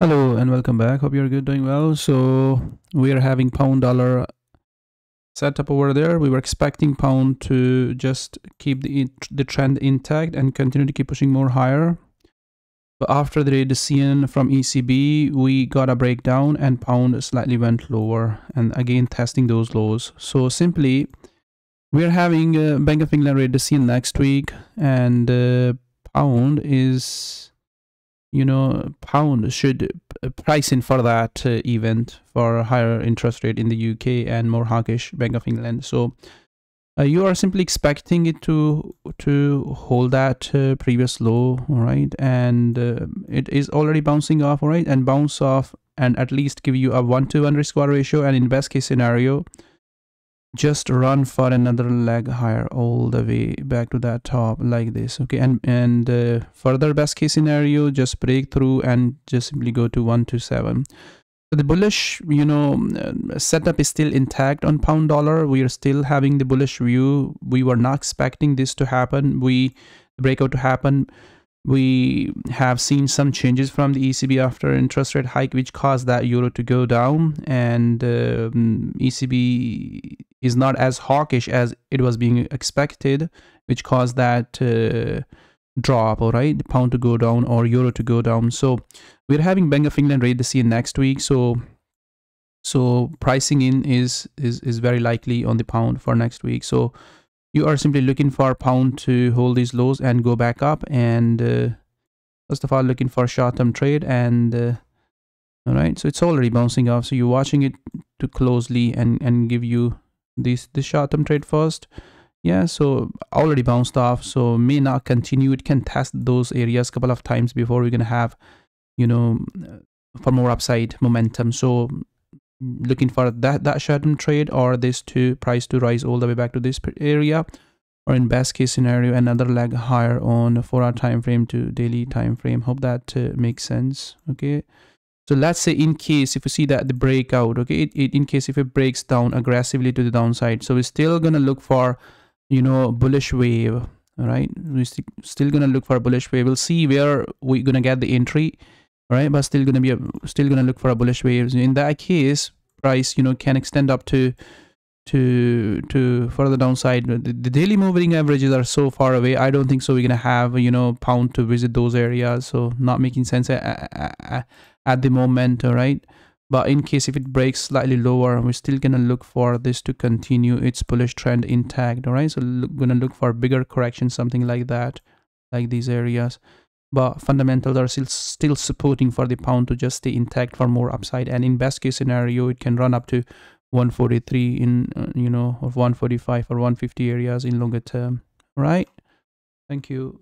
Hello and welcome back. Hope you're good, doing well. So we are having pound dollar set up over there. We were expecting pound to just keep the the trend intact and continue to keep pushing more higher. But after the decision from ECB, we got a breakdown and pound slightly went lower and again testing those lows. So simply, we are having a Bank of England rate decision next week and uh, pound is you know, pound should price in for that uh, event for higher interest rate in the UK and more hawkish Bank of England. So uh, you are simply expecting it to to hold that uh, previous low, right, and uh, it is already bouncing off, right, and bounce off and at least give you a one to one risk reward ratio, and in best case scenario, just run for another leg higher all the way back to that top like this okay? And and uh, further best case scenario just break through and just simply go to 127 so the bullish you know uh, setup is still intact on pound dollar. We are still having the bullish view. We were not expecting this to happen. We breakout to happen. We have seen some changes from the ECB after interest rate hike, which caused that euro to go down. And um, ECB is not as hawkish as it was being expected, which caused that uh, drop, all right, the pound to go down or euro to go down. So we're having Bank of England rate decision next week. So so pricing in is is is very likely on the pound for next week. So you are simply looking for pound to hold these lows and go back up and uh, first of all looking for short-term trade and uh, all right so it's already bouncing off so you're watching it too closely and and give you this this short-term trade first. Yeah so already bounced off so may not continue. It can test those areas a couple of times before we're gonna have you know for more upside momentum. So looking for that that short-term trade or this to price to rise all the way back to this area or in best case scenario another leg higher on four hour time frame to daily time frame. Hope that uh, makes sense. Okay so let's say in case if you see that the breakout okay it, it, in case if it breaks down aggressively to the downside. So we're still gonna look for you know bullish wave all right? We're st still gonna look for a bullish wave. We'll see where we're gonna get the entry right? But still gonna be a, still gonna look for a bullish waves in that case price you know can extend up to to to further downside. The, the, daily moving averages are so far away i don't think so we're gonna have you know pound to visit those areas. So not making sense at, at, at the moment all right but in case if it breaks slightly lower we're still gonna look for this to continue its bullish trend intact all right so look, gonna look for bigger correction something like that like these areas. But fundamentals are still still supporting for the pound to just stay intact for more upside. And in best case scenario it can run up to 143 in uh, you know or 145 or 150 areas in longer term right thank you